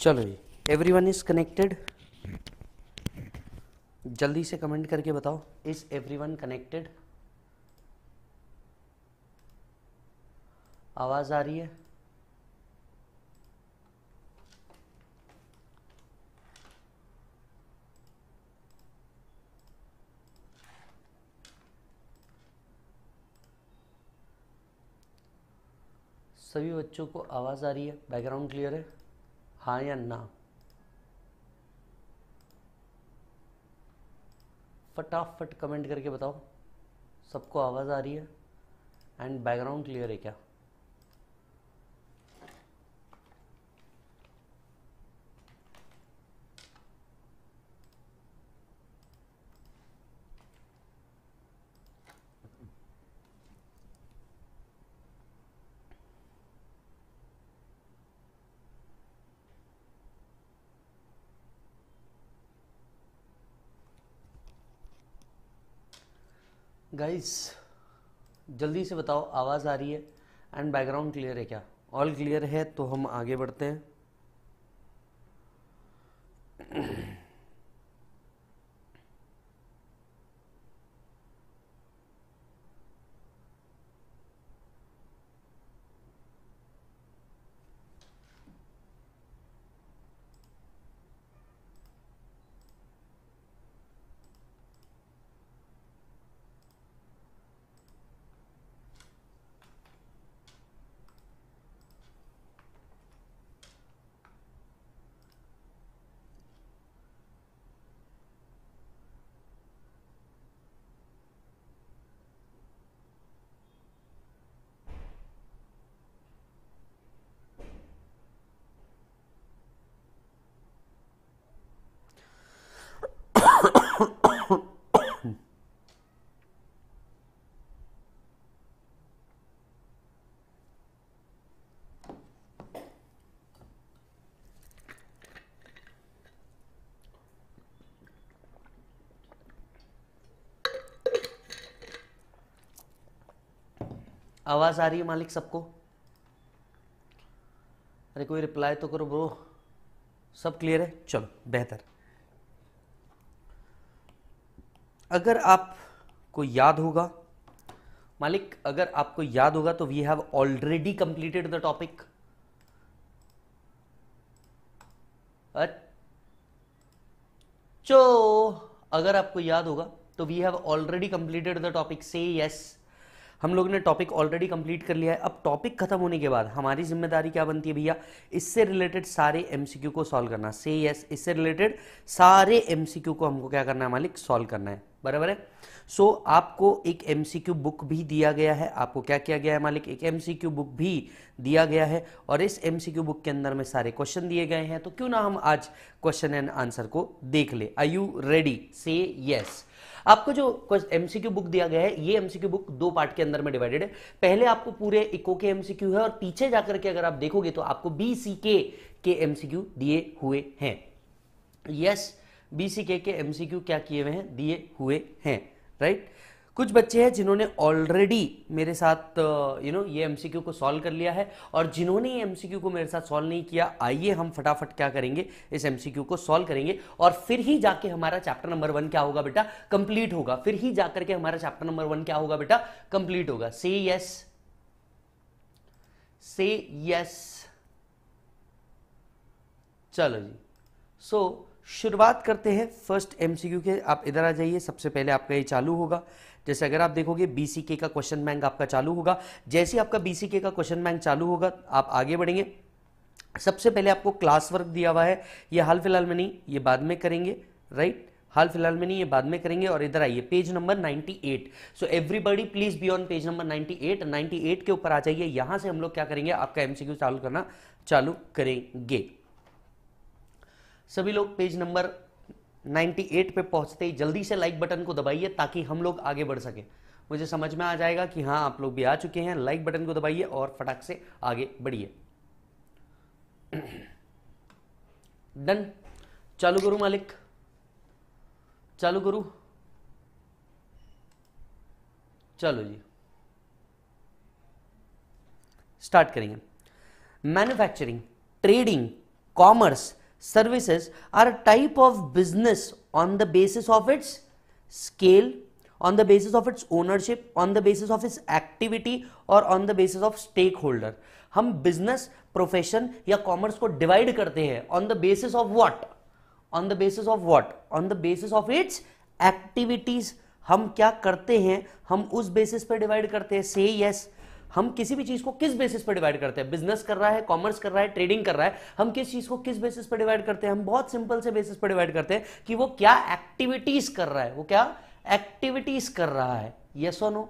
चलो जी। Everyone is connected जल्दी से कमेंट करके बताओ। इज़ एवरी वन कनेक्टेड आवाज़ आ रही है? सभी बच्चों को आवाज़ आ रही है। बैकग्राउंड क्लियर है? हाँ या ना? फटाफट कमेंट करके बताओ। सबको आवाज़ आ रही है। एंड बैकग्राउंड क्लियर है क्या? गाइस जल्दी से बताओ, आवाज़ आ रही है एंड बैकग्राउंड क्लियर है क्या? ऑल क्लियर है तो हम आगे बढ़ते हैं। आवाज़ आ रही है मालिक सबको? अरे कोई रिप्लाई तो करो ब्रो सब क्लियर है? चलो, बेहतर। अगर आपको याद होगा, मालिक, अगर आपको याद होगा तो we have already completed the topic चो, अगर आपको याद होगा तो we have already completed the topic से यस हम लोग ने टॉपिक ऑलरेडी कंप्लीट कर लिया है। अब टॉपिक खत्म होने के बाद हमारी ज़िम्मेदारी क्या बनती है भैया? इससे रिलेटेड सारे एमसीक्यू को सॉल्व करना। से यस इससे रिलेटेड सारे एमसीक्यू को हमको क्या करना है मालिक? सॉल्व करना है। बराबर है? सो so, आपको एक एमसीक्यू बुक भी दिया गया है। आपको क्या किया गया है मालिक? एक एमसीक्यू बुक भी दिया गया है और इस एमसीक्यू बुक के अंदर में सारे क्वेश्चन दिए गए हैं। तो क्यों ना हम आज क्वेश्चन एंड आंसर को देख ले? आई यू रेडी से यस आपको जो एमसीक्यू बुक दिया गया है ये एमसीक्यू बुक दो पार्ट के अंदर में डिवाइडेड है। पहले आपको पूरे इको के एमसीक्यू है और पीछे जाकर के अगर आप देखोगे तो आपको बी सी के एमसीक्यू दिए हुए हैं। यस बी सी के के एमसीक्यू क्या किए हुए हैं? दिए हुए हैं राइट कुछ बच्चे हैं जिन्होंने ऑलरेडी मेरे साथ यू नो ये एमसीक्यू को सॉल्व कर लिया है और जिन्होंने ये एमसीक्यू को मेरे साथ सॉल्व नहीं किया आइए हम फटाफट क्या करेंगे? इस एमसीक्यू को सॉल्व करेंगे और फिर ही जाके हमारा चैप्टर नंबर वन क्या होगा बेटा? कंप्लीट होगा। फिर ही जाकर के हमारा चैप्टर नंबर वन क्या होगा बेटा? कंप्लीट होगा। से यस से यस चलो जी। सो so, शुरुआत करते हैं फ़र्स्ट एमसीक्यू के। आप इधर आ जाइए, सबसे पहले आपका ये चालू होगा। जैसे अगर आप देखोगे बीसीके का क्वेश्चन बैंक आपका चालू होगा। जैसे आपका बीसीके का क्वेश्चन बैंक चालू होगा, आप आगे बढ़ेंगे। सबसे पहले आपको क्लास वर्क दिया हुआ है। ये हाल फ़िलहाल में नहीं, ये बाद में करेंगे राइट हाल फ़िलहाल में नहीं, ये बाद में करेंगे और इधर आइए page number 98 so everybody please be on page number 98 98 के ऊपर आ जाइए। यहाँ से हम लोग क्या करेंगे? आपका एमसीक्यू चालू करना चालू करेंगे। सभी लोग पेज नंबर 98 पे पहुँचते ही जल्दी से लाइक बटन को दबाइए ताकि हम लोग आगे बढ़ सके। मुझे समझ में आ जाएगा कि हाँ आप लोग भी आ चुके हैं। लाइक बटन को दबाइए और फटाक से आगे बढ़िए। डन चालू करूँ मालिक? चालू करूँ? चलो जी। स्टार्ट करेंगे। Manufacturing trading commerce services are a type of business on the basis of its scale on the basis of its ownership on the basis of its activity or on the basis of stakeholder हम business profession या commerce को divide करते हैं on the basis of what on the basis of what on the basis of its activities हम क्या करते हैं हम उस बेसिस पर डिवाइड करते हैं से यस हम किसी भी चीज़ को किस बेसिस पर डिवाइड करते हैं? बिज़नेस कर रहा है कॉमर्स कर रहा है ट्रेडिंग कर रहा है, हम किस चीज़ को किस बेसिस पर डिवाइड करते हैं? हम बहुत सिंपल से बेसिस पर डिवाइड करते हैं कि वो क्या एक्टिविटीज़ कर रहा है, वो क्या एक्टिविटीज़ कर रहा है। यस और no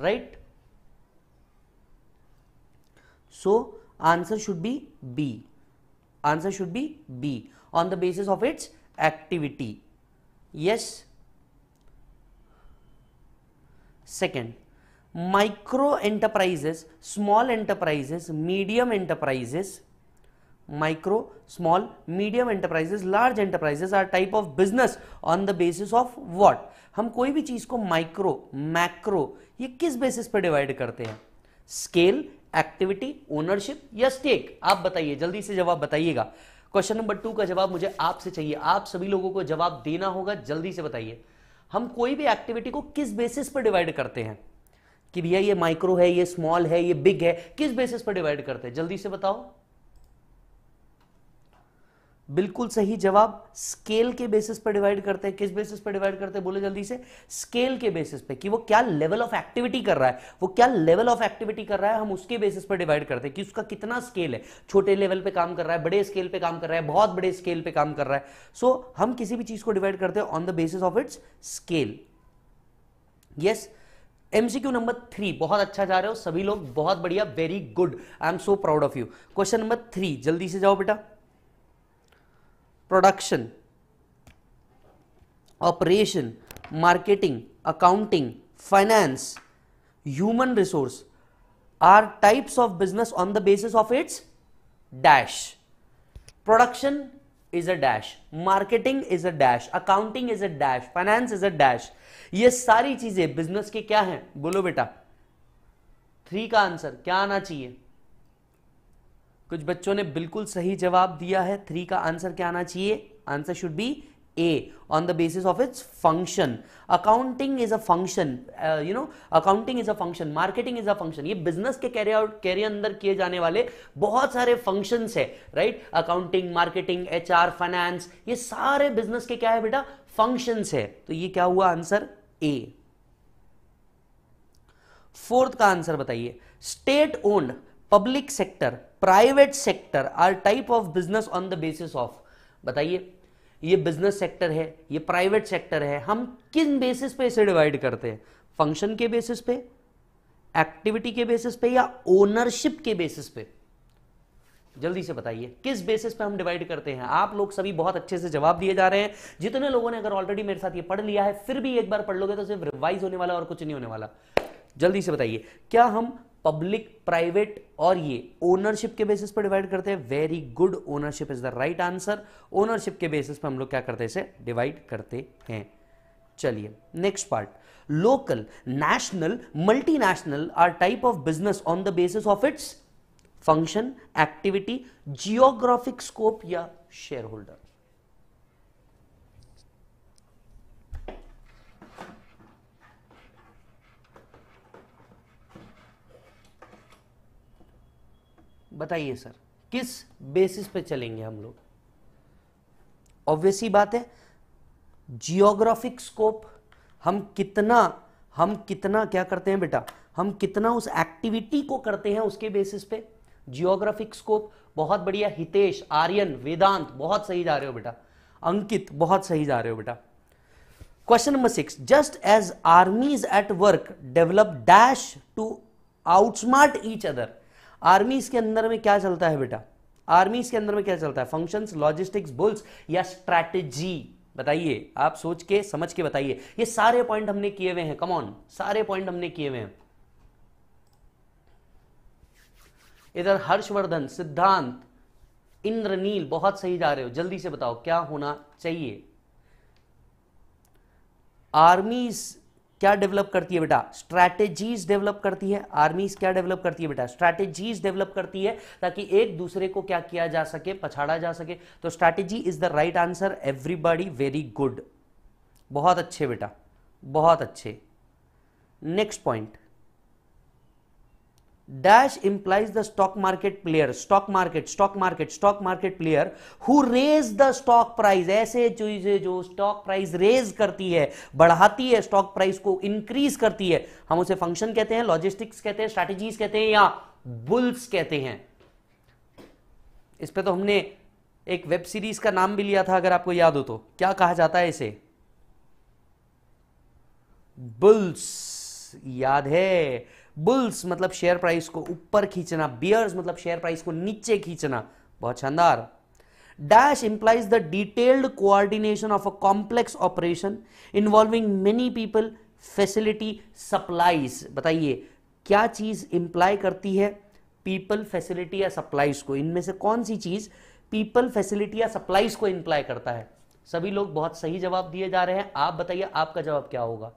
right so answer should be B answer should be B on the basis of its activity yes second micro enterprises, small enterprises, medium enterprises, micro, small, medium enterprises, large enterprises are type of business on the basis of what? हम कोई भी चीज़ को micro macro ये किस basis पर divide करते हैं? Scale activity ownership या स्टेक आप बताइए, जल्दी से जवाब बताइएगा। क्वेश्चन नंबर टू का जवाब मुझे आपसे चाहिए। आप सभी लोगों को जवाब देना होगा, जल्दी से बताइए। हम कोई भी एक्टिविटी को किस बेसिस पर डिवाइड करते हैं? कि भैया ये माइक्रो है ये स्मॉल है ये बिग है किस बेसिस पर डिवाइड करते हैं? जल्दी से बताओ। बिल्कुल सही जवाब स्केल के बेसिस पर डिवाइड करते हैं। किस बेसिस पर डिवाइड करते हैं? बोले जल्दी से। स्केल के बेसिस पे कि वो क्या लेवल ऑफ़ एक्टिविटी कर रहा है। वो क्या लेवल ऑफ़ एक्टिविटी कर रहा है हम उसके बेसिस पर डिवाइड करते हैं कि उसका कितना स्केल है। छोटे लेवल पे काम कर रहा है बड़े स्केल पे काम कर रहा है बहुत बड़े स्केल पे काम कर रहा है। सो so, हम किसी भी चीज़ को डिवाइड करते हैं on the basis of its scale yes MCQ number three बहुत अच्छा जा रहे हो, सभी लोग बहुत बढ़िया very good I am so proud of you question number three जल्दी से जाओ बेटा. Production operation marketing accounting finance human resource are types of business on the basis of its dash production is a dash marketing is a dash accounting is a dash finance is a dash ये सारी चीज़ें business के क्या हैं? बोलो बेटा। Three का answer क्या आना चाहिए? कुछ बच्चों ने बिल्कुल सही जवाब दिया है थ्री का आंसर क्या आना चाहिए? Answer should be on the basis of its function. Accounting is a function, uh, you know, accounting is a function, marketing is a function. ये business के कैरियर आउट कैरियर अंदर किए जाने वाले बहुत सारे functions है right accounting marketing H R finance ये सारे बिज़नेस के क्या है बेटा? फ़ंक्शंस है। तो ये क्या हुआ आंसर ए फोर्थ का आंसर बताइए. State owned public sector private sector are type of business on the basis of बताइए. ये बिज़नेस सेक्टर है, ये प्राइवेट सेक्टर है, हम किन बेसिस पे इसे डिवाइड करते हैं? फ़ंक्शन के बेसिस पे एक्टिविटी के बेसिस पे या ओनरशिप के बेसिस पे? जल्दी से बताइए, किस बेसिस पे हम डिवाइड करते हैं? आप लोग सभी बहुत अच्छे से जवाब दिए जा रहे हैं। जितने लोगों ने अगर ऑलरेडी मेरे साथ ये पढ़ लिया है, फिर भी एक बार पढ़ लोगे तो सिर्फ़ रिवाइज होने वाला और कुछ नहीं होने वाला। जल्दी से बताइए, क्या हम पब्लिक प्राइवेट और ये ओनरशिप के बेसिस पर डिवाइड करते हैं? Very good ownership is the right answer ownership के बेसिस पर हम लोग क्या करते हैं इसे? डिवाइड करते हैं। चलिए next part local national multinational are type of business on the basis of its function activity geographic scope या शेयर होल्डर बताइए सर, किस बेसिस पे चलेंगे हम लोग? ऑब्वियसली बात है जियोग्राफिक स्कोप हम कितना हम कितना क्या करते हैं बेटा? हम कितना उस एक्टिविटी को करते हैं उसके बेसिस पे? जियोग्राफिक स्कोप, बहुत बढ़िया हितेश, आर्यन, वेदांत, बहुत सही जा रहे हो बेटा। अंकित, बहुत सही जा रहे हो बेटा। Question number six just as armies at work develop dash to outsmart each other armies के अंदर में क्या चलता है बेटा? आर्मीज के अंदर में क्या चलता है? फ़ंक्शंस लॉजिस्टिक्स बुल्स या स्ट्रैटेजी बताइए, आप सोच के, समझ के बताइए। ये सारे पॉइंट हमने किए हुए हैं कमॉन सारे पॉइंट हमने किए हुए हैं। इधर हर्षवर्धन, सिद्धांत इंद्रनील बहुत सही जा रहे हो। जल्दी से बताओ, क्या होना चाहिए? आर्मीज क्या डेवलप करती है बेटा? स्ट्रैटेजीज डेवलप करती है। आर्मीज क्या डेवलप करती है बेटा? स्ट्रैटेजीज डेवलप करती है ताकि एक दूसरे को क्या किया जा सके, पछाड़ा जा सके। तो strategy is the right answer everybody very good बहुत अच्छे बेटा, बहुत अच्छे। Next point dash implies the stock market player stock market stock market stock market player who raise the stock price ऐसे चीज़ें जो स्टॉक प्राइस रेज करती है, बढ़ाती है स्टॉक प्राइस को इंक्रीज करती है, हम उसे फ़ंक्शन कहते हैं लॉजिस्टिक्स कहते हैं स्ट्रैटेजीज कहते हैं या बुल्स कहते हैं। इस पे तो हमने एक वेब सीरीज़ का नाम भी लिया था, अगर आपको याद हो तो। क्या कहा जाता है इसे? बुल्स याद है? बुल्स मतलब शेयर प्राइस को ऊपर खींचना बियर्स मतलब शेयर प्राइस को नीचे खींचना, बहुत शानदार। Dash implies the detailed coordination of a complex operation involving many people facility supplies बताइए, क्या चीज़ इंप्लाई करती है पीपल फैसिलिटी या सप्लाईज को? इनमें से कौन सी चीज़ पीपल फैसिलिटी या सप्लाईज को इंप्लाई करता है? सभी लोग बहुत सही जवाब दिए जा रहे हैं। आप बताइए, आपका जवाब क्या होगा?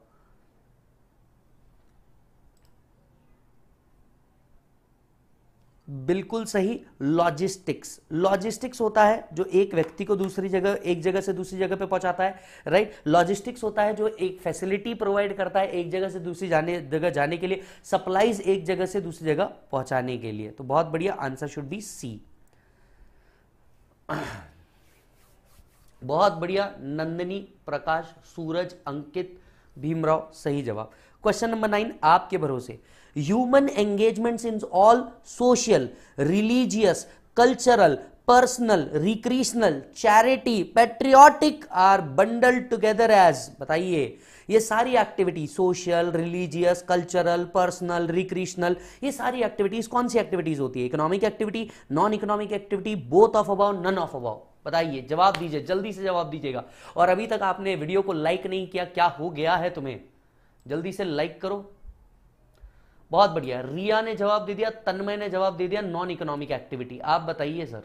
बिल्कुल सही लॉजिस्टिक्स लॉजिस्टिक्स होता है जो एक व्यक्ति को दूसरी जगह, एक जगह से दूसरी जगह पे पहुंचाता है राइट लॉजिस्टिक्स होता है जो एक फैसिलिटी प्रोवाइड करता है एक जगह से दूसरी जाने, जगह जाने के लिए सप्लाईज एक जगह से दूसरी जगह पहुँचाने के लिए। तो बहुत बढ़िया आंसर शुड बी सी बहुत बढ़िया नंदनी प्रकाश सूरज अंकित भीमराव सही जवाब। क्वेश्चन नंबर नाइन आपके भरोसे। Human engagements in all social religious cultural personal recreational, charity patriotic are bundle together as बताइए। ये सारी activity social religious cultural personal recreational ये सारी एक्टिविटीज़ कौन सी एक्टिविटीज़ होती है? Economic activity non economic activity both of above none of above बताइए, जवाब दीजिए, जल्दी से जवाब दीजिएगा। और अभी तक आपने वीडियो को लाइक नहीं किया, क्या हो गया है तुम्हें? जल्दी से लाइक करो। बहुत बढ़िया। रिया ने जवाब दे दिया, तन्मय ने जवाब दे दिया, नॉन इकोनॉमिक एक्टिविटी। आप बताइए, सर।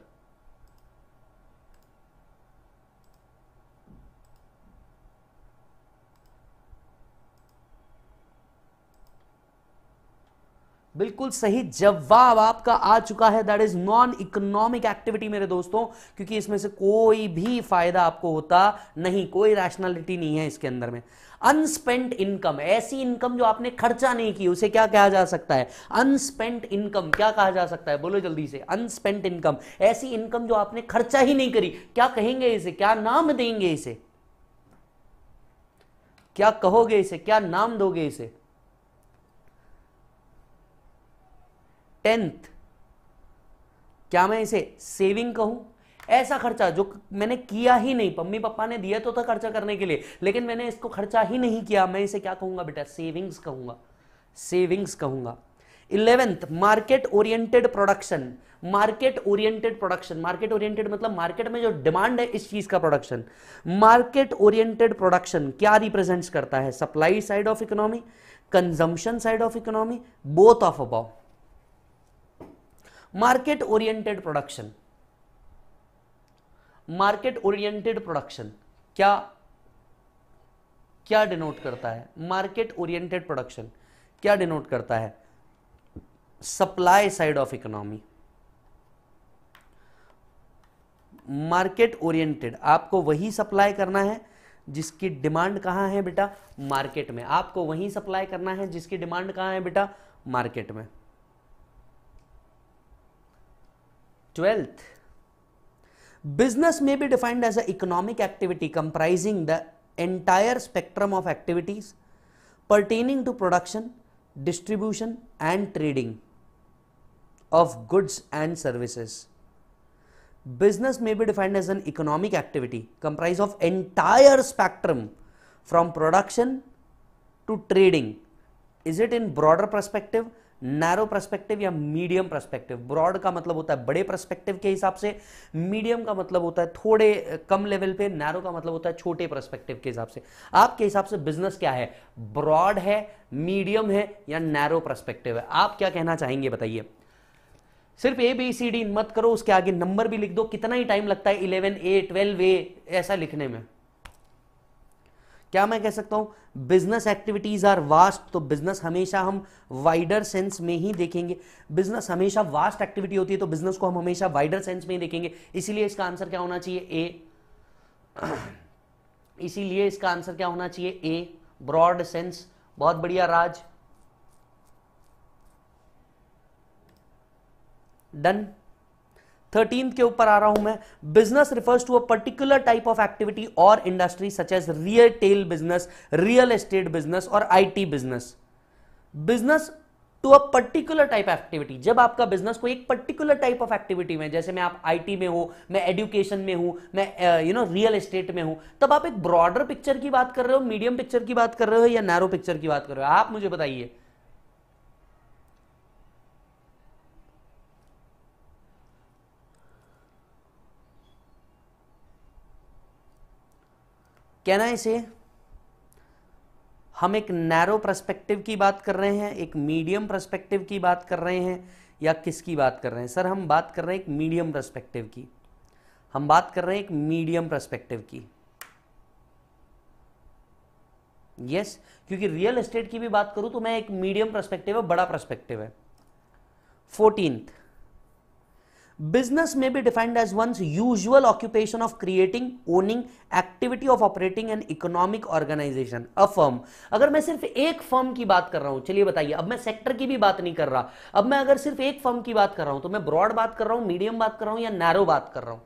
बिल्कुल सही जवाब आपका आ चुका है। That is non economic activity मेरे दोस्तों, क्योंकि इसमें से कोई भी फ़ायदा आपको होता नहीं, कोई रैशनैलिटी नहीं है इसके अंदर में। अनस्पेंट इनकम ऐसी इनकम जो आपने खर्चा नहीं की, उसे क्या कहा जा सकता है? अनस्पेंट इनकम क्या कहा जा सकता है? बोलो जल्दी से। अनस्पेंट इनकम ऐसी इनकम जो आपने खर्चा ही नहीं करी, क्या कहेंगे इसे? क्या नाम देंगे इसे? क्या कहोगे इसे? क्या नाम दोगे इसे? टेंथ। क्या मैं इसे सेविंग कहूँ? ऐसा खर्चा जो मैंने किया ही नहीं, मम्मी पापा ने दिया तो था खर्चा करने के लिए, लेकिन मैंने इसको खर्चा ही नहीं किया। मैं इसे क्या कहूँगा बेटा? सेविंग्स कहूँगा। सेविंग्स कहूँगा। Eleventh, market oriented production. Market oriented production. Market oriented मतलब मार्केट में जो डिमांड है इस चीज़ का प्रोडक्शन। मार्केट ओरिएंटेड प्रोडक्शन क्या रिप्रेजेंट्स करता है? Supply side of economy, consumption side of economy both of above market oriented production market oriented production क्या क्या डिनोट करता है? मार्केट ओरिएंटेड प्रोडक्शन क्या डिनोट करता है? Supply side of economy market oriented आपको वही सप्लाई करना है जिसकी डिमांड कहाँ है बेटा? मार्केट में. आपको वही सप्लाई करना है जिसकी डिमांड कहाँ है बेटा? मार्केट में. Twelfth, business may be defined as an economic activity comprising the entire spectrum of activities pertaining to production, distribution and trading of goods and services. Business may be defined as an economic activity comprised of entire spectrum from production to trading. Is it in broader perspective? Narrow perspective या medium perspective broad का मतलब होता है बड़े perspective के हिसाब से medium का मतलब होता है थोड़े, कम लेवल पे नैरो का मतलब होता है छोटे परस्पेक्टिव के हिसाब से। आपके हिसाब से बिज़नेस क्या है? ब्रॉड है मीडियम है या नैरो परस्पेक्टिव है? आप क्या कहना चाहेंगे बताइए। सिर्फ़ ए बी सी डी मत करो, उसके आगे नंबर भी लिख दो। कितना ही टाइम लगता है इलेवन ए ट्वेल्व ए ऐसा लिखने में। क्या मैं कह सकता हूँ? बिज़नेस एक्टिविटीज़ आर वास्ट तो बिज़नेस हमेशा हम वाइडर सेंस में ही देखेंगे। बिज़नेस हमेशा वास्ट एक्टिविटी होती है तो बिज़नेस को हम हमेशा वाइडर सेंस में ही देखेंगे। इसीलिए इसका आंसर क्या होना चाहिए? ए इसीलिए इसका आंसर क्या होना चाहिए? ए ब्रॉड सेंस बहुत बढ़िया, राज। डन थर्टींथ के ऊपर आ रहा हूँ मैं। Business refers to a particular type of activity और industry such as real business real estate business और IT business business to a particular type of activity जब आपका बिज़नेस कोई एक पर्टिकुलर टाइप ऑफ़ एक्टिविटी में, जैसे मैं आप आईटी में हूँ, मैं एडुकेशन में हूँ, मैं यू नो रियल एस्टेट में हूँ, तब आप एक ब्रॉडर पिक्चर की बात कर रहे हो मीडियम पिक्चर की बात कर रहे हो या नैरो पिक्चर की बात कर रहे हो? आप मुझे बताइए। कहना इसे हम एक नैरो प्रस्पेक्टिव की बात कर रहे हैं एक मीडियम प्रस्पेक्टिव की बात कर रहे हैं या किसकी बात कर रहे हैं? सर हम बात कर रहे हैं एक मीडियम प्रस्पेक्टिव की। हम बात कर रहे हैं एक मीडियम प्रस्पेक्टिव की। यस yes, क्योंकि रियल एस्टेट की भी बात करूँ तो मैं एक मीडियम प्रस्पेक्टिव है बड़ा प्रस्पेक्टिव है। फोर्टींथ बिज़नेस में भी defined as one's usual occupation of creating owning activity of operating and economic organization a firm अगर मैं सिर्फ़ एक फर्म की बात कर रहा हूँ, चलिए बताइए, अब मैं सेक्टर की भी बात नहीं कर रहा। अब मैं अगर सिर्फ़ एक फर्म की बात कर रहा हूँ तो मैं ब्रॉड बात कर रहा हूँ मीडियम बात कर रहा हूँ या नैरो बात कर रहा हूँ।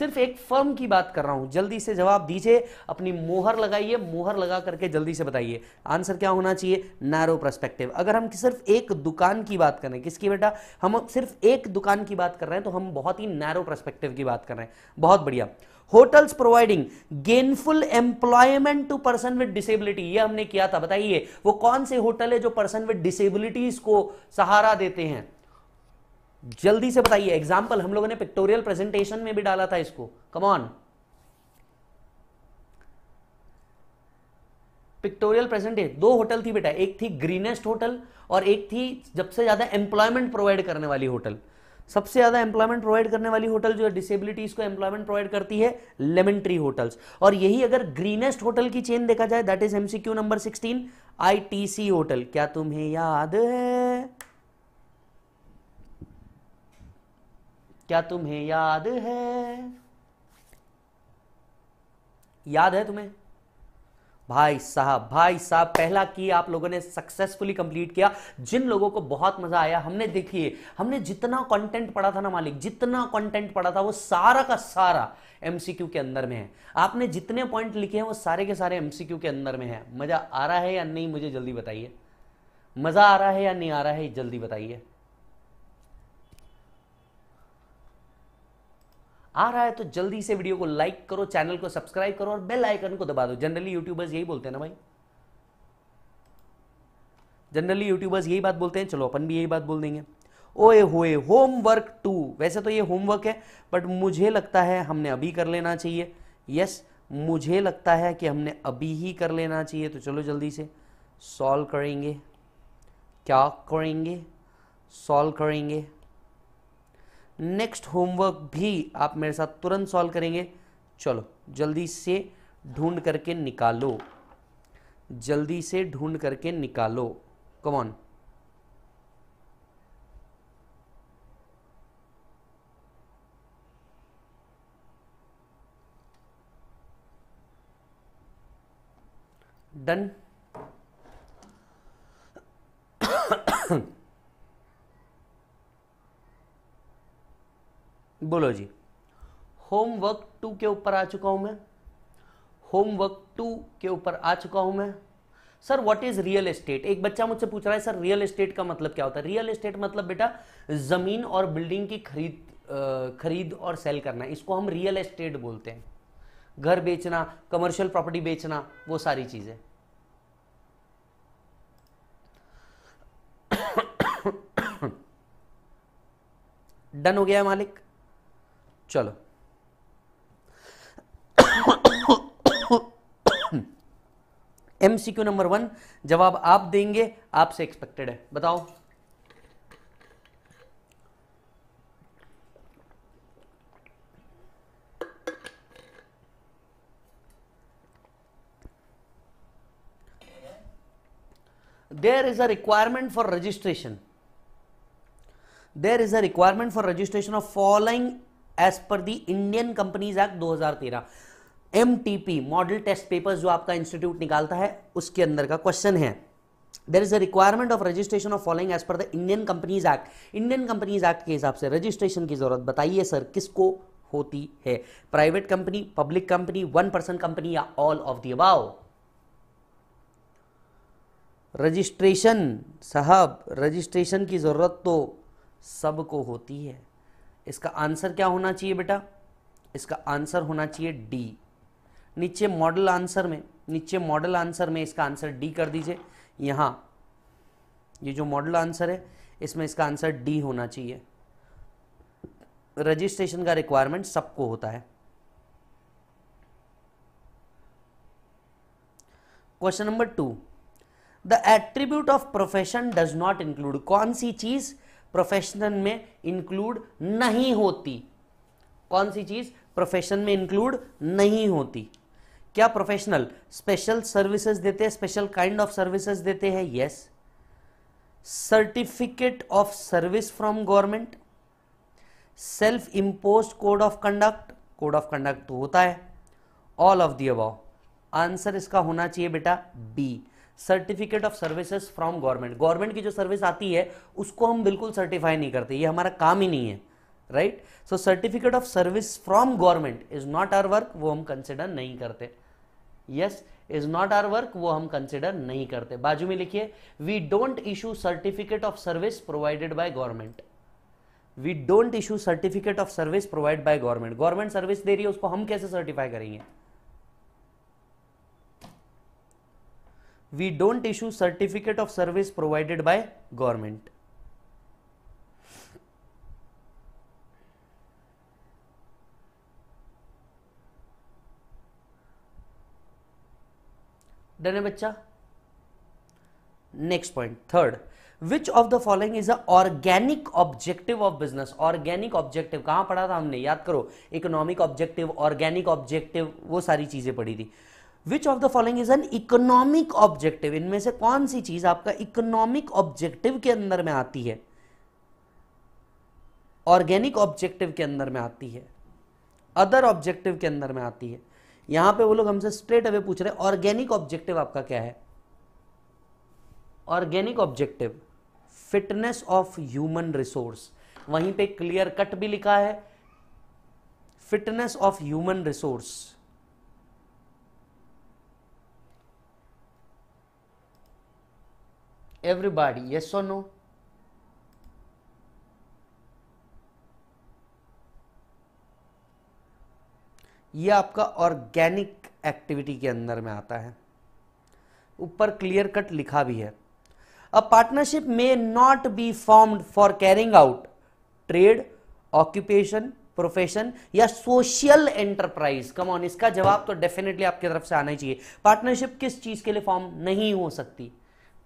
सिर्फ़ एक फर्म की बात कर रहा हूँ। जल्दी से जवाब दीजिए, अपनी मोहर लगाइए, मोहर लगा करके जल्दी से बताइए। आंसर क्या होना चाहिए? Narrow perspective. अगर हम सिर्फ़ एक दुकान की बात कर रहे हैं किसकी बेटा? हम सिर्फ़ एक दुकान की बात कर रहे हैं तो हम बहुत ही नैरो परस्पेक्टिव की बात कर रहे हैं। बहुत बढ़िया। Hotels providing, gainful employment to person with disability. ये हमने किया था, बताइए, वो कौन से होटल है जो पर्सन विद डिसेबिलिटीज को सहारा देते हैं? जल्दी से बताइए। एग्ज़ाम्पल हम लोगों ने पिक्टोरियल प्रेजेंटेशन में भी डाला था इसको। कमॉन पिक्टोरियल प्रेजेंटेशन दो होटल थी बेटा। एक थी ग्रीनेस्ट होटल और एक थी सबसे ज़्यादा एम्प्लॉयमेंट प्रोवाइड करने वाली होटल। सबसे ज़्यादा एम्प्लॉयमेंट प्रोवाइड करने वाली होटल जो है डिसेबिलिटीज को एम्प्लॉयमेंट प्रोवाइड करती है लेमन ट्री होटल्स और यही अगर ग्रीनेस्ट होटल की चेन देखा जाए that is MCQ number 16 ITC hotel क्या तुम्हें याद है? क्या तुम्हें याद है? याद है तुम्हें? भाई साहब भाई साहब, पहला की आप लोगों ने सक्सेसफुली कंप्लीट किया। जिन लोगों को बहुत मज़ा आया, हमने देखिए हमने जितना कंटेंट पढ़ा था ना मालिक, जितना कंटेंट पढ़ा था, वो सारा का सारा एमसीक्यू के अंदर में है। आपने जितने पॉइंट लिखे हैं, वो सारे के सारे एमसीक्यू के अंदर में है। मज़ा आ रहा है या नहीं, मुझे जल्दी बताइए। मज़ा आ रहा है या नहीं आ रहा है, जल्दी बताइए। आ रहा है तो जल्दी से वीडियो को लाइक करो, चैनल को सब्सक्राइब करो और बेल आइकन को दबा दो। जनरली यूट्यूबर्स यही बोलते हैं ना भाई? जनरली यूट्यूबर्स यही बात बोलते हैं, चलो अपन भी यही बात बोल देंगे। ओए होए होमवर्क टू वैसे तो ये होमवर्क है बट मुझे लगता है हमने अभी कर लेना चाहिए। यस मुझे लगता है कि हमने अभी ही कर लेना चाहिए तो चलो जल्दी से। सॉल्व करेंगे। क्या करेंगे? सॉल्व करेंगे। नेक्स्ट होमवर्क भी आप मेरे साथ तुरंत सॉल्व करेंगे। चलो जल्दी से ढूंढ करके निकालो। जल्दी से ढूंढ करके निकालो। कमॉन डन बोलो जी। होमवर्क टू के ऊपर आ चुका हूँ मैं। होमवर्क टू के ऊपर आ चुका हूँ मैं। Sir what is real estate एक बच्चा मुझसे पूछ रहा है सर रियल एस्टेट का मतलब क्या होता है? रियल एस्टेट मतलब बेटा, ज़मीन और बिल्डिंग की खरीद खरीद और सेल करना। इसको हम रियल एस्टेट बोलते हैं। घर बेचना कमर्शियल प्रॉपर्टी बेचना, वो सारी चीज़ें। डन हो गया मालिक। चलो। एमसीक्यू नंबर वन जवाब आप देंगे, आपसे एक्सपेक्टेड है। बताओ। There is a requirement for registration there is a requirement for registration of following as per the Indian Companies Act 2013 MTP model test papers जो आपका इंस्टीट्यूट निकालता है, उसके अंदर का क्वेश्चन है। There is a requirement of registration of following as per the Indian Companies Act Indian Companies Act के हिसाब से रजिस्ट्रेशन की ज़रूरत बताइए सर किसको होती है? Private company public company one person company या all of the above registration साहब रजिस्ट्रेशन की ज़रूरत तो सबको होती है। इसका आंसर क्या होना चाहिए बेटा? इसका आंसर होना चाहिए डी नीचे मॉडल आंसर में, नीचे मॉडल आंसर में इसका आंसर डी कर दीजिए। यहाँ, ये जो मॉडल आंसर है, इसमें इसका आंसर डी होना चाहिए। रजिस्ट्रेशन का रिक्वायरमेंट सबको होता है। Question number two the attribute of profession does not include कौन सी चीज़ प्रोफेशनल में इंक्लूड नहीं होती। कौन सी चीज़ प्रोफेशन में इंक्लूड नहीं होती? क्या प्रोफेशनल स्पेशल सर्विसेज़ देते हैं? स्पेशल काइंड ऑफ़ सर्विसेज़ देते हैं? Yes certificate of service from government self impose code of conduct code of conduct तो होता है। All of the above answer इसका होना चाहिए बेटा B certificate of services from government government की जो सर्विस आती है, उसको हम बिल्कुल सर्टिफाई नहीं करते। ये हमारा काम ही नहीं है right so certificate of service from government is not our work वो हम कंसिडर नहीं करते। Yes is not our work वो हम कंसिडर नहीं करते। बाजू में लिखिए we don't issue certificate of service provided by government we don't issue certificate of service provide by government government service दे रही है, उसको हम कैसे सर्टिफाई करेंगे? We don't issue certificate of service provided by government. Done है बच्चा? Next point third which of the following is a organic objective of business organic objective कहाँ पढ़ा था हमने? याद करो इकोनॉमिक ऑब्जेक्टिव ऑर्गेनिक ऑब्जेक्टिव वो सारी चीज़ें पढ़ी थी। Which of the following is an economic objective इनमें से कौन सी चीज़ आपका इकोनॉमिक ऑब्जेक्टिव के अंदर में आती है? ऑर्गेनिक ऑब्जेक्टिव के अंदर में आती है। अदर ऑब्जेक्टिव के अंदर में आती है। यहाँ पे वो लोग हमसे स्ट्रेट अवे पूछ रहे हैं ऑर्गेनिक ऑब्जेक्टिव आपका क्या है? Organic objective fitness of human resource वहीं पे क्लियर कट भी लिखा है। Fitness of human resource everybody, yes or no? ये आपका ऑर्गेनिक एक्टिविटी के अंदर में आता है। ऊपर क्लियर कट लिखा भी है। A partnership may not be formed for carrying out trade occupation profession या सोशल एंटरप्राइज कम ऑन इसका जवाब तो डेफिनेटली आपकी तरफ़ से आना ही चाहिए। पार्टनरशिप किस चीज़ के लिए फॉर्म नहीं हो सकती?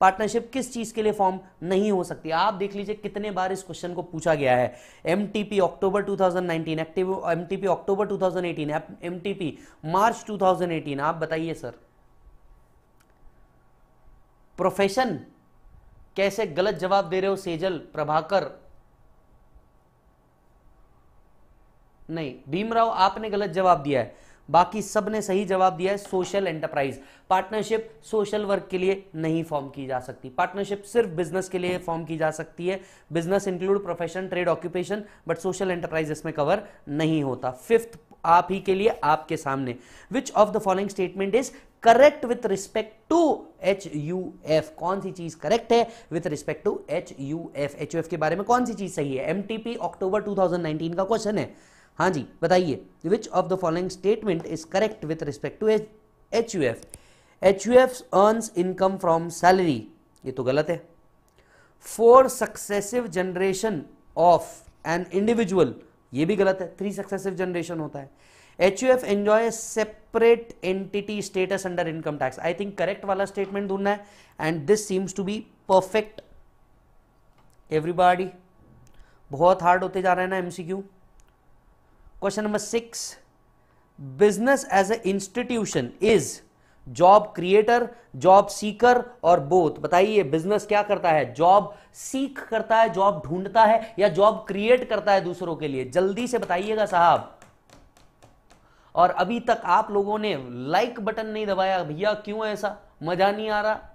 पार्टनरशिप किस चीज़ के लिए फॉर्म नहीं हो सकती? आप देख लीजिए कितने बार इस क्वेश्चन को पूछा गया है। MTP October 2019 active MTP October 2018 MTP March 2018 आप बताइए सर। प्रोफेशन कैसे गलत जवाब दे रहे हो सेजल, प्रभाकर? नहीं, भीमराव, आपने गलत जवाब दिया है। बाकी सबने सही जवाब दिया है social enterprise partnership social work के लिए नहीं फॉर्म की जा सकती. पार्टनरशिप सिर्फ़ बिज़नेस के लिए फॉर्म की जा सकती है. Business include profession trade occupation but social enterprise इसमें कवर नहीं होता. फिफ्थ आप ही के लिए, आपके सामने. Which of the following statement is correct with respect to H U F कौन सी चीज़ करेक्ट है with respect to H U F H U F के बारे में कौन सी चीज़ सही है? एम एमटीपी अक्टूबर 2019 का क्वेश्चन है. हाँ जी, बताइए which of the following statement is correct with respect to H U F H U F earns income from salary ये तो गलत है। Four successive generation of an individual ये भी गलत है थ्री सक्सेसिव जनरेशन होता है। H U F enjoy separate entity status under income tax I think correct वाला स्टेटमेंट ढूंढना है and this seems to be perfect everybody बहुत हार्ड होते जा रहे हैं ना MCQ Question number 6. Business as an institution is job creator job seeker और बोथ बताइए बिज़नेस क्या करता है? जॉब सीख करता है जॉब ढूंढता है या जॉब क्रिएट करता है दूसरों के लिए? जल्दी से बताइएगा साहब। और अभी तक आप लोगों ने लाइक बटन नहीं दबाया। भैया, क्यों ऐसा? मज़ा नहीं आ रहा।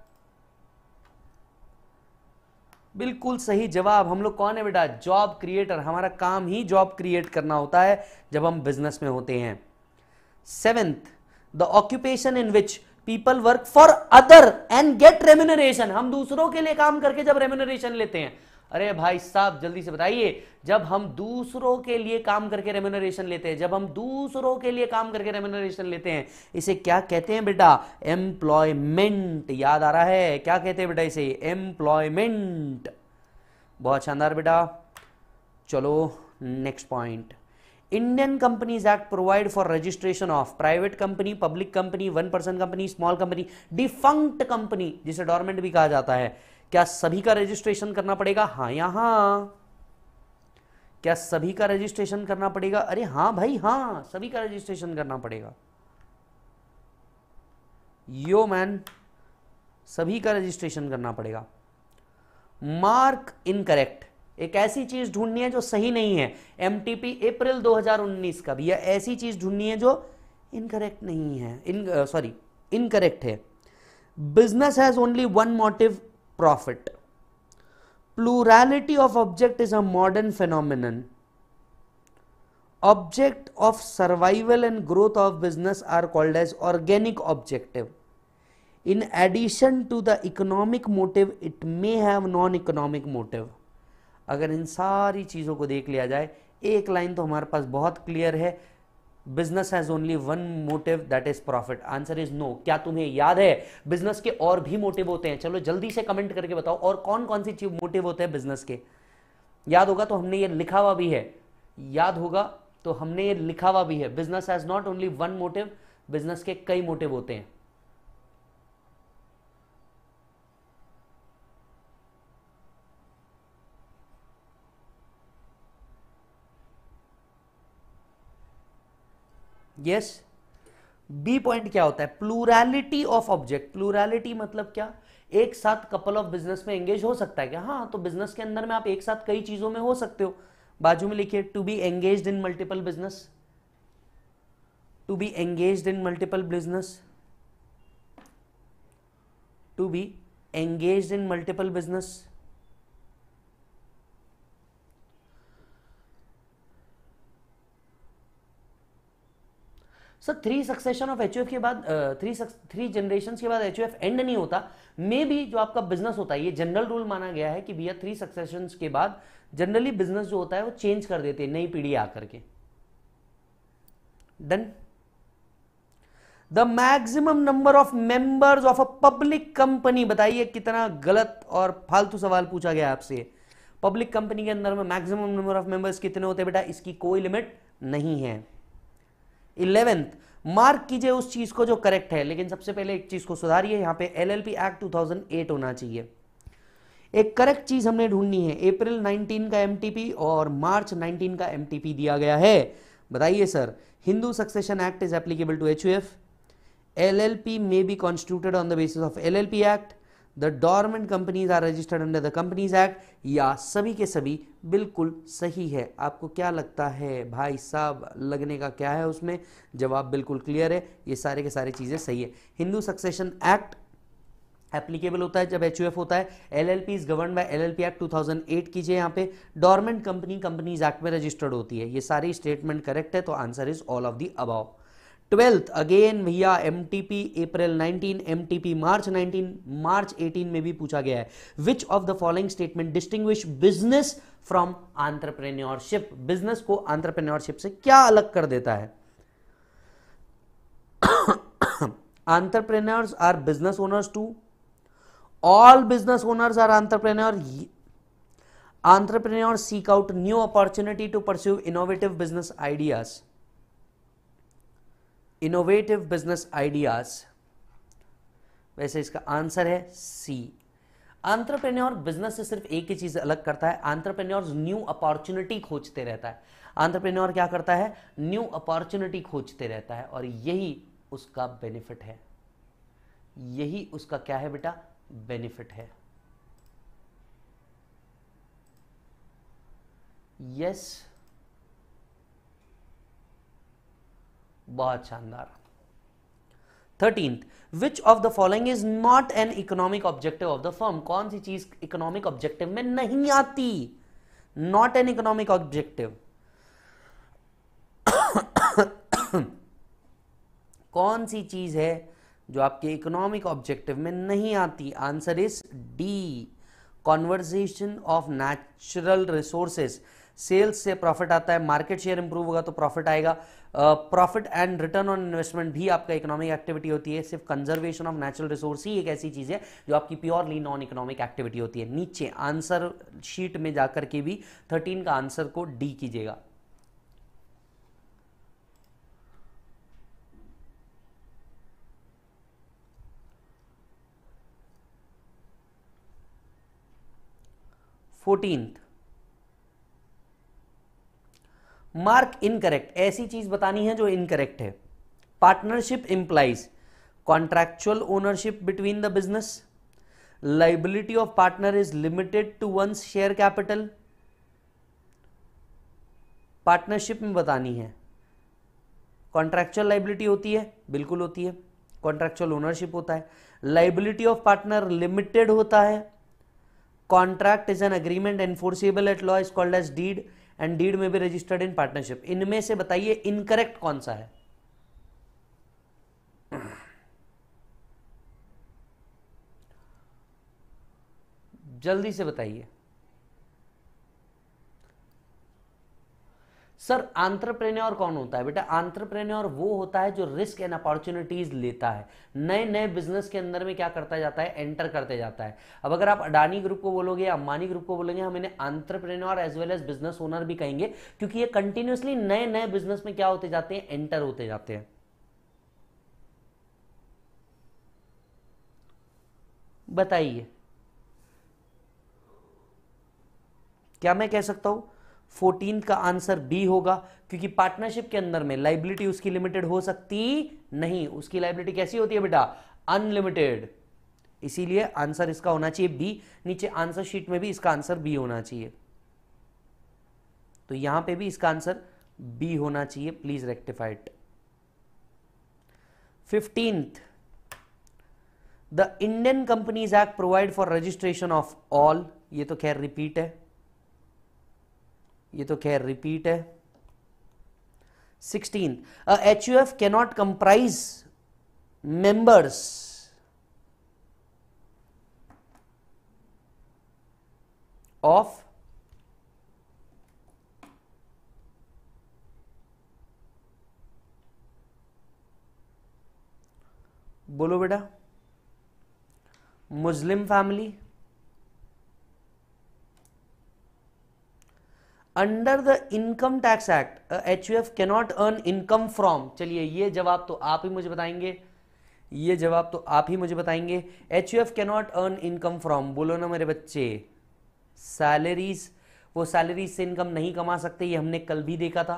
बिल्कुल सही जवाब। हम लोग कौन है बेटा? जॉब क्रिएटर हमारा काम ही जॉब क्रिएट करना होता है जब हम बिज़नेस में होते हैं। Seventh the occupation in which people work for other and get remuneration हम दूसरों के लिए काम करके जब रेम्यूनरेशन लेते हैं अरे भाई साहब, जल्दी से बताइए, जब हम दूसरों के लिए काम करके रेम्यूनरेशन लेते हैं, जब हम दूसरों के लिए काम करके रेम्यूनरेशन लेते हैं, इसे क्या कहते हैं बेटा? एम्प्लॉयमेंट याद आ रहा है। क्या कहते हैं बेटा इसे? एम्प्लॉयमेंट बहुत शानदार बेटा। चलो next point Indian Companies Act provide for registration of private company public company one person company small company defunct company जिसे डॉर्मेंट भी कहा जाता है। क्या सभी का रजिस्ट्रेशन करना पड़ेगा? हाँ या हाँ। क्या सभी का रजिस्ट्रेशन करना पड़ेगा? अरे हाँ भाई हाँ सभी का रजिस्ट्रेशन करना पड़ेगा। यो मैन सभी का रजिस्ट्रेशन करना पड़ेगा। मार्क इनकरेक्ट एक ऐसी चीज़ ढूंढनी है जो सही नहीं है। एमटीपी अप्रैल 2019 का भी या ऐसी चीज़ ढूंढनी है जो इनकरेक्ट नहीं है। इन सॉरी इनकरेक्ट है। Business has only one motive profit plurality of object is a modern phenomenon object of survival and growth of business are called as organic objective in addition to the economic motive it may have non economic motive अगर इन सारी चीज़ों को देख लिया जाए एक line तो हमारे पास बहुत क्लियर है business has only one motive that is profit answer is no क्या तुम्हें याद है? बिज़नेस के और भी मोटिव होते हैं। चलो जल्दी से कमेंट करके बताओ, और कौन कौन सी चीज़ मोटिव होते हैं बिज़नेस के? याद होगा तो हमने ये लिखा हुआ भी है। याद होगा तो हमने ये लिखा हुआ भी है। Business has not only one motive business के कई मोटिव होते हैं। यस बी पॉइंट क्या होता है? प्लूरैलिटी ऑफ़ ऑब्जेक्ट प्लूरैलिटी मतलब क्या? एक साथ कपल ऑफ़ बिज़नेस में एंगेज हो सकता है क्या? हाँ तो बिज़नेस के अंदर में आप एक साथ कई चीज़ों में हो सकते हो। बाजू में लिखिए to be engage in multiple business to be engage in multiple business to be engage in multiple business sir three succession of H के बाद थ्री थ्री जनरेशन के बाद एचओएफ एंड नहीं होता। मे भी जो आपका बिज़नेस होता है, ये जनरल रूल माना गया है कि भैया थ्री सक्सेशन के बाद जनरली बिज़नेस जो होता है वो चेंज कर देते हैं, नई पीढ़ी आकर के। Done the maximum number of members of a public company बताइए कितना गलत और फालतू सवाल पूछा गया आपसे। पब्लिक कंपनी के अंदर में मैक्सिमम नंबर ऑफ़ मेंबर्स कितने होते हैं बेटा? इसकी कोई लिमिट नहीं है। इलेवेंथ। मार्क कीजिए उस चीज़ को जो करेक्ट है, लेकिन सबसे पहले एक चीज़ को सुधारिए, यहाँ पे एलएलपी एक्ट 2008 होना चाहिए। एक करेक्ट चीज़ हमने ढूंढनी है, अप्रैल 19 का एमटीपी और मार्च 19 का एमटीपी दिया गया है। बताइए sir, Hindu Succession Act is applicable to H U F L L P may be constituted on the basis of L L P Act the dormant companies are registered under the Companies Act, या सभी के सभी बिल्कुल सही है। आपको क्या लगता है भाई साहब, लगने का क्या है उसमें? जवाब बिल्कुल क्लियर है। ये सारे के सारे चीज़ें सही है। हिंदू सक्सेशन एक्ट एप्लीकेबल होता है, जब एचयूएफ होता है। L L P is govern by L L P Act 2008 कीजिए यहाँ पे। डॉर्मेंट कंपनी कंपनीज़ एक्ट में रजिस्टर्ड होती है। ये सारी स्टेटमेंट करेक्ट है तो answer is all of the above twelfth, again भैया M T P April nineteen M T P March nineteen March eighteen में भी पूछा गया है। Which of the following statement distinguish business from entrepreneurship business को entrepreneurship से क्या अलग कर देता है? Entrepreneurs are business owners too all business owners are entrepreneur entrepreneur seek out new opportunity to pursue innovative business ideas innovative business ideas वैसे इसका answer है सी आंट्रप्रेन्योर बिज़नेस से सिर्फ़ एक ही चीज़ अलग करता है आंट्रप्रेन्योर न्यू अपॉर्चुनिटी खोजते रहता है। आंट्रप्रेन्योर क्या करता है? न्यू अपॉर्चुनिटी खोजते रहता है और यही उसका बेनिफिट है। यही उसका क्या है बेटा? बेनिफिट है। यस बहुत शानदार thirteenth which of the following is not an economic objective of the firm कौन सी चीज़ इकोनॉमिक ऑब्जेक्टिव में नहीं आती? नॉट एन इकोनॉमिक ऑब्जेक्टिव कौन सी चीज़ है जो आपके इकोनॉमिक ऑब्जेक्टिव में नहीं आती? Answer is D conversation of natural resources sales से प्रॉफिट आता है मार्केट शेयर इंप्रूव होगा तो प्रॉफिट आएगा। Profit and return on investment भी आपका इकोनॉमिक एक्टिविटी होती है। सिर्फ़ कंजर्वेशन ऑफ़ नेचुरल रिसोर्स ही एक ऐसी चीज़ है जो आपकी प्योरली नॉन इकोनॉमिक एक्टिविटी होती है। नीचे आंसर शीट में जाकर के भी थर्टीन का आंसर को डी कीजिएगा। फोर्टींथ मार्क इनकरेक्ट, ऐसी चीज़ बतानी है जो इनकरेक्ट है। Partnership implies contractual ownership between the business liability of partner is limited to one's share capital partnership में बतानी है। कॉन्ट्रैक्चुअल लाइबिलिटी होती है, बिल्कुल होती है। कॉन्ट्रैक्चुअल ओनरशिप होता है। लाइबिलिटी ऑफ़ पार्टनर लिमिटेड होता है। Contract is an agreement enforceable at law is called as deed and deed में भी रजिस्टर्ड इन पार्टनरशिप इनमें से बताइए इनकरेक्ट कौन सा है? जल्दी से बताइए। सर आंट्रप्रेन्योर कौन होता है? बेटा आंट्रप्रेन्योर वो होता है जो रिस्क एंड अपॉर्चुनिटीज़ लेता है। नए नए बिज़नेस के अंदर में क्या करता जाता है? एंटर करते जाता है। अब अगर आप अडानी ग्रुप को बोलोगे, अंबानी ग्रुप को बोलोगे, हम इन्हें entrepreneur as well as business owner भी कहेंगे, क्योंकि ये कंटिन्यूसली नए नए बिज़नेस में क्या होते जाते हैं? एंटर होते जाते हैं। बताइए। क्या मैं कह सकता हूँ? फोर्टीन का आंसर बी होगा, क्योंकि पार्टनरशिप के अंदर में लाइबिलिटी उसकी लिमिटेड हो सकती नहीं। उसकी लाइबिलिटी कैसी होती है बेटा? अनलिमिटेड इसीलिए आंसर इसका होना चाहिए बी, नीचे आंसर शीट में भी इसका आंसर बी होना चाहिए। तो यहाँ पे भी इसका आंसर बी होना चाहिए। Please rectified fifteenth the Indian companies act provide for registration of all ये तो खैर रिपीट है। ये तो खैर रिपीट है। Sixteen H U F cannot comprise members of बोलो बेटा। Muslim family under the income tax act H U F cannot earn income from चलिए, ये जवाब तो आप ही मुझे बताएँगे। ये जवाब तो आप ही मुझे बताएँगे। H U F cannot earn income from बोलो ना मेरे बच्चे। सैलरीज वो सैलरीज से इनकम नहीं कमा सकते, ये हमने कल भी देखा था।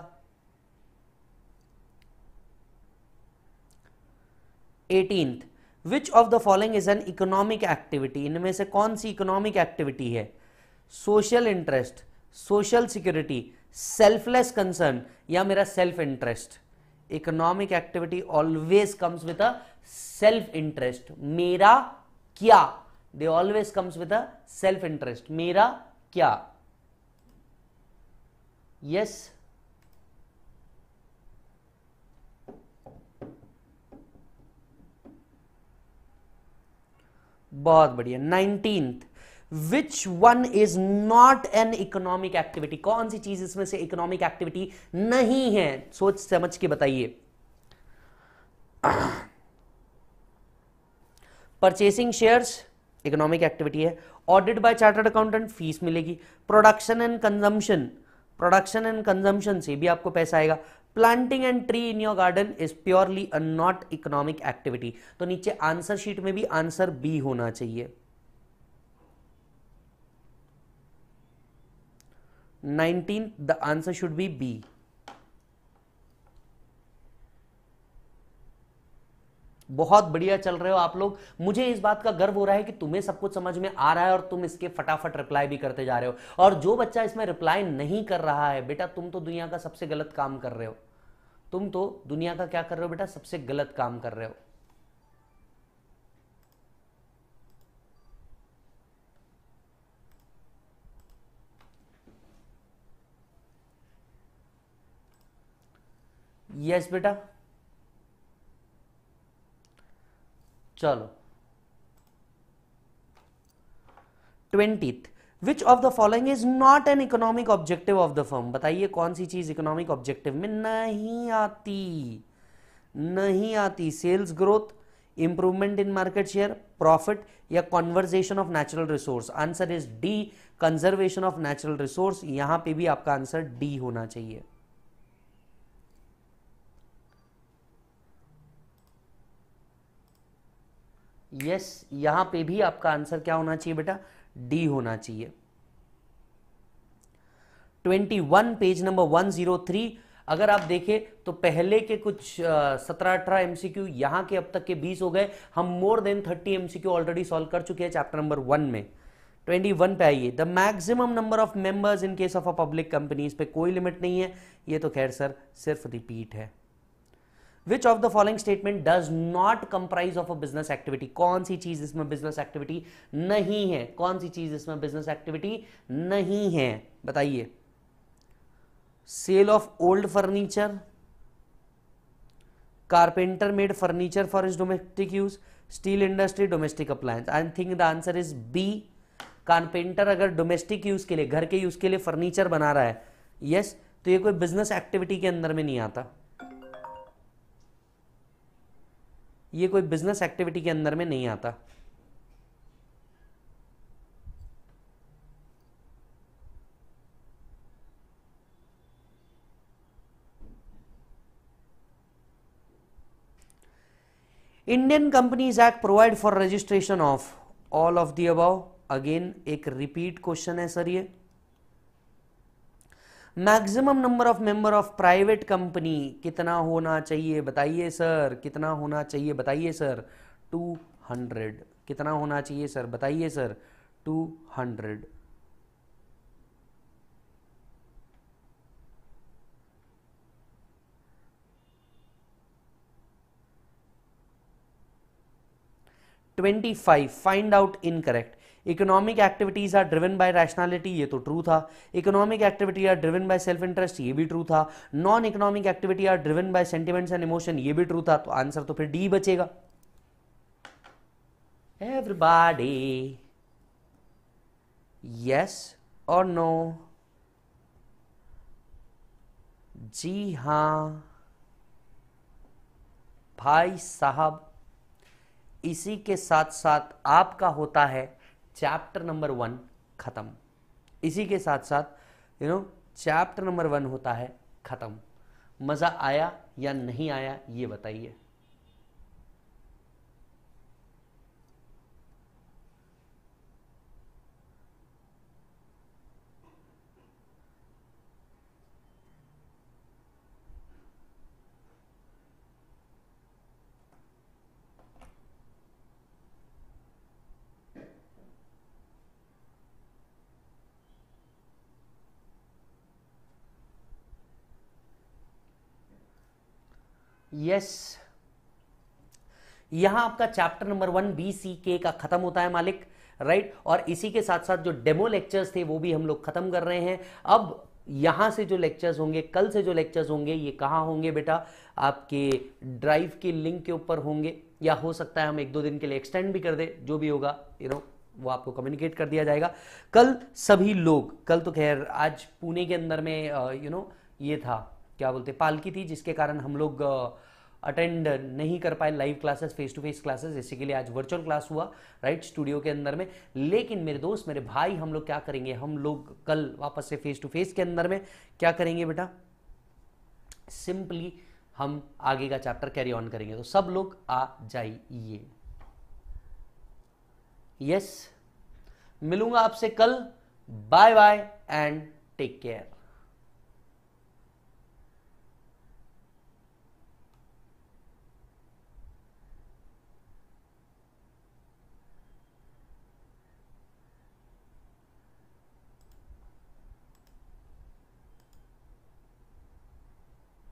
Eighteenth which of the following is an economic activity इनमें से कौन सी इकोनॉमिक एक्टिविटी है? Social interest social security selfless concern या मेरा self interest economic activity always comes with a self interest मेरा क्या? They always comes with a self interest मेरा क्या? यस? बहुत बढ़िया. Nineteenth which one is not an economic activity कौन सी चीज़ इसमें से इकोनॉमिक एक्टिविटी नहीं है? सोच समझ के बताइए। परचेसिंग शेयर्स इकोनॉमिक एक्टिविटी है। Audit by chartered accountant fees मिलेगी। Production and consumption production and consumption से भी आपको पैसा आएगा। Planting and tree in your garden is purely a not economic activity तो नीचे आंसर शीट में भी आंसर बी होना चाहिए। 19 the answer should be b. बहुत बढ़िया चल रहे हो आप लोग। मुझे इस बात का गर्व हो रहा है कि तुम्हें सब कुछ समझ में आ रहा है और तुम इसके फटाफट रिप्लाई भी करते जा रहे हो। और जो बच्चा इसमें रिप्लाई नहीं कर रहा है, बेटा तुम तो दुनिया का सबसे गलत काम कर रहे हो। तुम तो दुनिया का क्या कर रहे हो बेटा? सबसे गलत काम कर रहे हो। यस बेटा। चलो। Twentieth which of the following is not an economic objective of the firm बताइए कौन सी चीज़ इकोनॉमिक ऑब्जेक्टिव में नहीं आती? नहीं आती। Sales growth improvement in market share profit या conversation of natural resource answer is D conservation of natural resource यहाँ पे भी आपका आंसर डी होना चाहिए। यस यहाँ पे भी आपका आंसर क्या होना चाहिए बेटा? डी होना चाहिए। 21 पेज नंबर 103 अगर आप देखें तो पहले के कुछ सत्रह अठारह एमसीक्यू यहाँ के अब तक के 20 हो गए। हम more than 30 MCQ already solve कर चुके हैं चैप्टर नंबर वन में। 21 पे आइए। The maximum number of members in case of a public company इस पे कोई लिमिट नहीं है। ये तो खैर सर, सिर्फ़ रिपीट है। Which of the following statement does not comprise of a business activity कौन सी चीज़ इसमें बिज़नेस एक्टिविटी नहीं है? कौन सी चीज़ इसमें बिज़नेस एक्टिविटी नहीं है? बताइए। Sale of old furniture carpenter made furniture for is domestic use steel industry domestic appliance I think the answer is B carpenter अगर डोमेस्टिक यूज़ के लिए घर के यूज़ के लिए फर्नीचर बना रहा है यस yes, तो ये कोई बिज़नेस एक्टिविटी के अंदर में नहीं आता। ये कोई बिज़नेस एक्टिविटी के अंदर में नहीं आता। Indian companies act provide for registration of all of the above again एक रिपीट क्वेश्चन है, सर, ये। Maximum number of member of private company कितना होना चाहिए? बताइए सर कितना होना चाहिए? बताइए सर टू हंड्रेड कितना होना चाहिए सर बताइए sir two hundred twenty five find out incorrect economic activities are driven by rationality ये तो ट्रू था. Economic activity are driven by self interest ये भी ट्रू था. Non economic activity are driven by sentiments and emotion ये भी true था. तो आंसर तो फिर डी बचेगा. एवरीबॉडी यस और नो जी हाँ. भाई साहब, इसी के साथ साथ आपका होता है चैप्टर नंबर वन खत्म। इसी के साथ साथ you know chapter number one होता है खत्म। मज़ा आया या नहीं आया, ये बताइए। यस यहाँ आपका chapter number one B C K का खत्म होता है मालिक राइट और इसी के साथ साथ जो डेमो लेक्चर्स थे, वो भी हम लोग खत्म कर रहे हैं। अब यहाँ से जो लेक्चर्स होंगे, कल से जो लेक्चर्स होंगे, ये कहाँ होंगे बेटा? आपके ड्राइव के लिंक के ऊपर होंगे, या हो सकता है हम एक दो दिन के लिए एक्सटेंड भी कर दे, जो भी होगा यू नो वो आपको कम्युनिकेट कर दिया जाएगा। कल सभी लोग, कल तो खैर, आज पुणे के अंदर में यू नो ये था। क्या बोलते पालकी थी, जिसके कारण हम लोग अटेंड नहीं कर पाए live classes face to face classes इसी के लिए आज वर्चुअल क्लास हुआ राइट स्टूडियो के अंदर में। लेकिन मेरे दोस्त, मेरे भाई, हम लोग क्या करेंगे? हम लोग कल वापस से फेस टू फेस के अंदर में क्या करेंगे बेटा? सिंपली हम आगे का चैप्टर कैरी ऑन करेंगे। तो सब लोग आ जाइए। यस मिलूँगा आपसे कल। Bye bye and take care